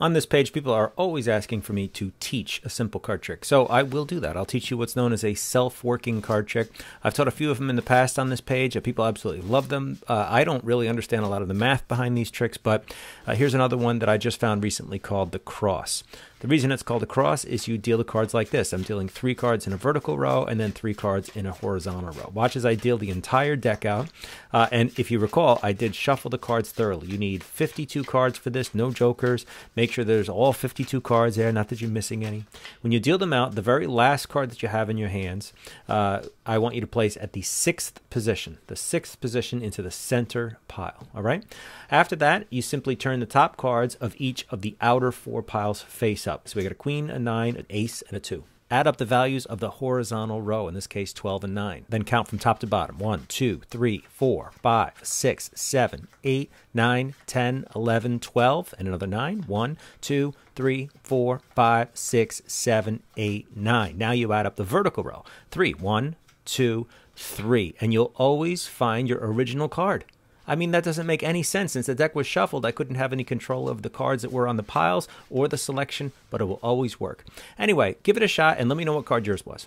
On this page, people are always asking for me to teach a simple card trick. So I will do that. I'll teach you what's known as a self working card trick. I've taught a few of them in the past on this page. People absolutely love them. Uh, I don't really understand a lot of the math behind these tricks, but uh, here's another one that I just found recently called the cross. The reason it's called a cross is you deal the cards like this. I'm dealing three cards in a vertical row and then three cards in a horizontal row. Watch as I deal the entire deck out. Uh, and if you recall, I did shuffle the cards thoroughly. You need 52 cards for this, no jokers. Make sure there's all 52 cards there, not that you're missing any. When you deal them out, the very last card that you have in your hands, uh, I want you to place at the sixth position, the sixth position into the center pile. All right. After that, you simply turn the top cards of each of the outer four piles face up. So we got a queen, a nine, an ace, and a two. Add up the values of the horizontal row, in this case 12 and 9. Then count from top to bottom 1, 2, 3, 4, 5, 6, 7, 8, 9, 10, 11, 12, and another 9. 1, 2, 3, 4, 5, 6, 7, 8, 9. Now you add up the vertical row 3, 1, 2, 3. And you'll always find your original card. I mean, that doesn't make any sense. Since the deck was shuffled, I couldn't have any control of the cards that were on the piles or the selection, but it will always work. Anyway, give it a shot and let me know what card yours was.